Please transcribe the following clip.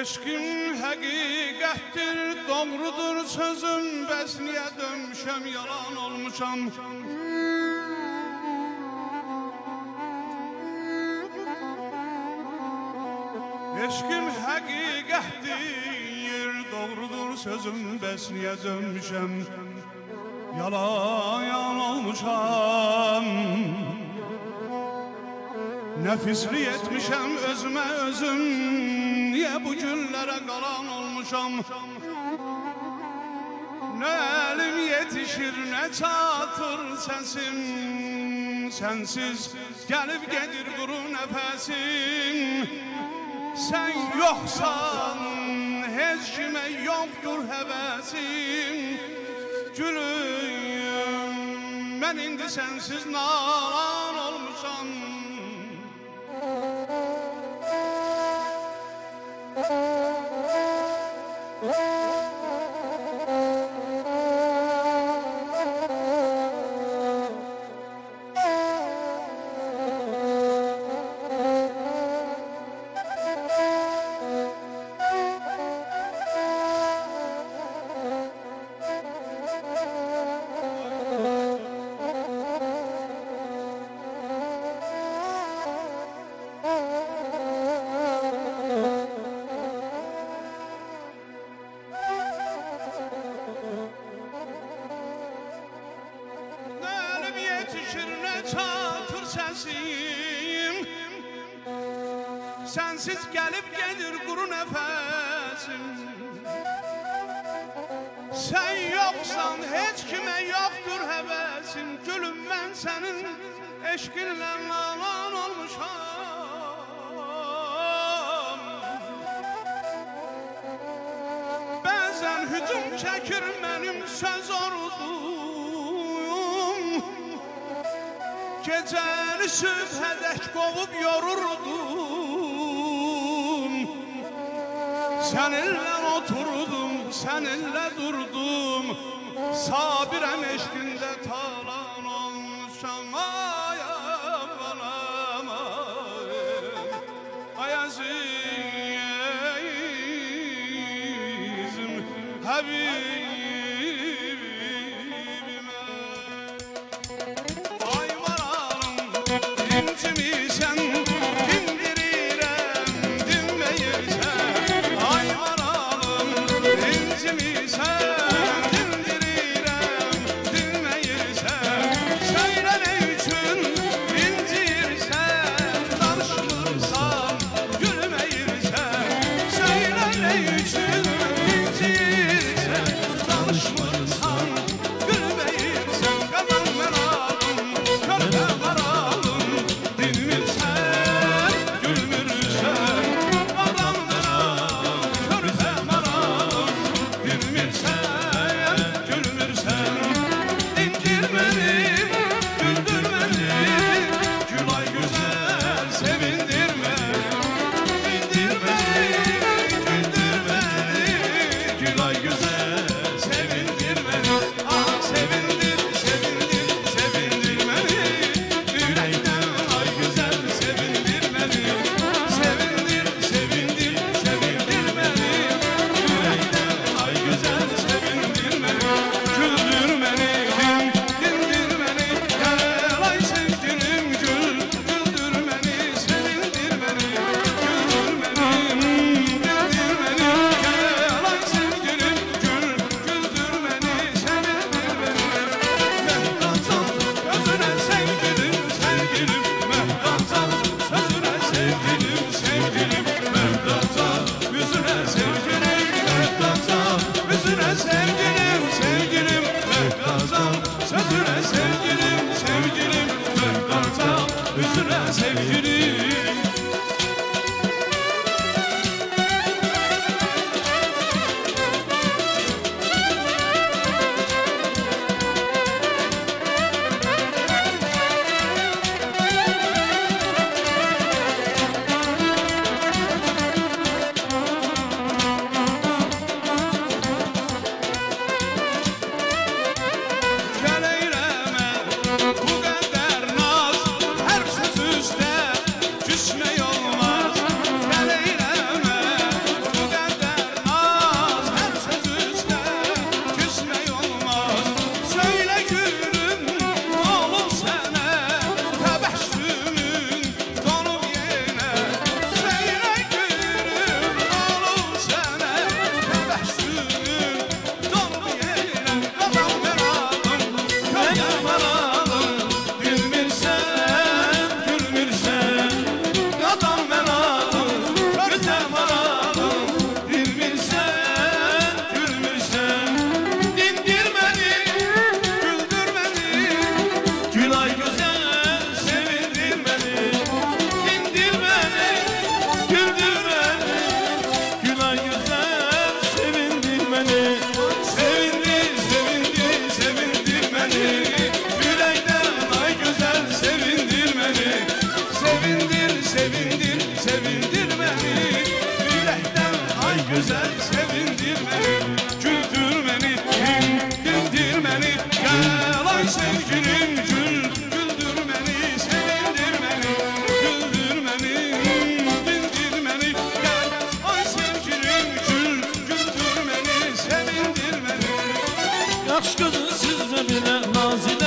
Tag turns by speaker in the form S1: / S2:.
S1: Eşkin həqiqətdir, doğrudur sözüm. Bəs niyə dönmüşəm, yalan olmuşam. Eşkim həqiqətdir, doğrudur sözüm. Bəs niyə dönmüşəm, yalan olmuşam. Nəfisli etmişəm özümə özüm Niyə bu günlərə qalan olmuşam Nə əlim yetişir, nə çatır səsim Sənsiz gəlib gedir quru nəfəsim Sən yoxsan, heç kimə yoxdur həvəsim Gülüm, mən indi sənsiz nalan çatır səsim Sənsiz gəlib gedir quru nəfəsim Sən yoxsan, heç kimə yoxdur həvəsim Gülüm mən sənin eşqinlə nalan olmuşam. Bəzən hücum çəkir mənim söz ordum Gecəni sübhədək qovub yorurdum. Səninlə oturdum, səninlə durdum. Sabirəm eşqində talan olmuşam Ay aman aman Ay Həbibimə Yaş gözün süzme
S2: bile nazile